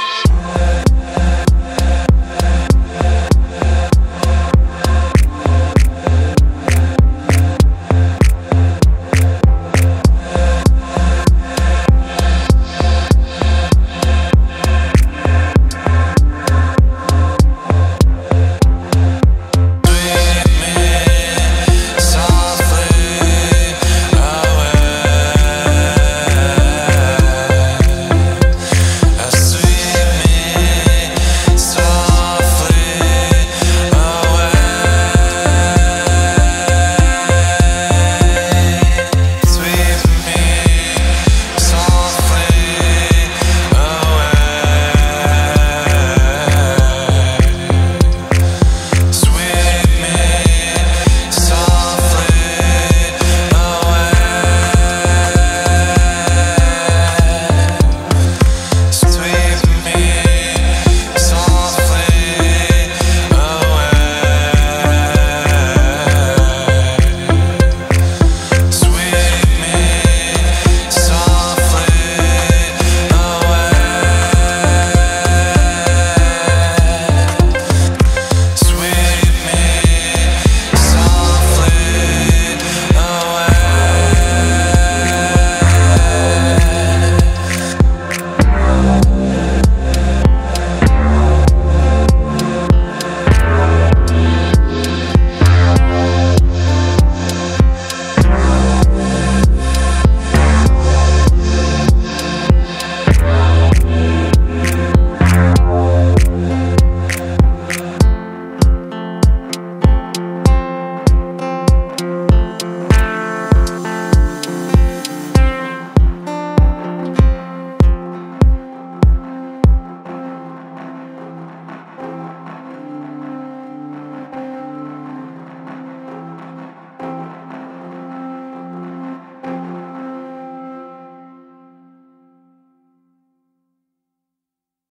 Yeah.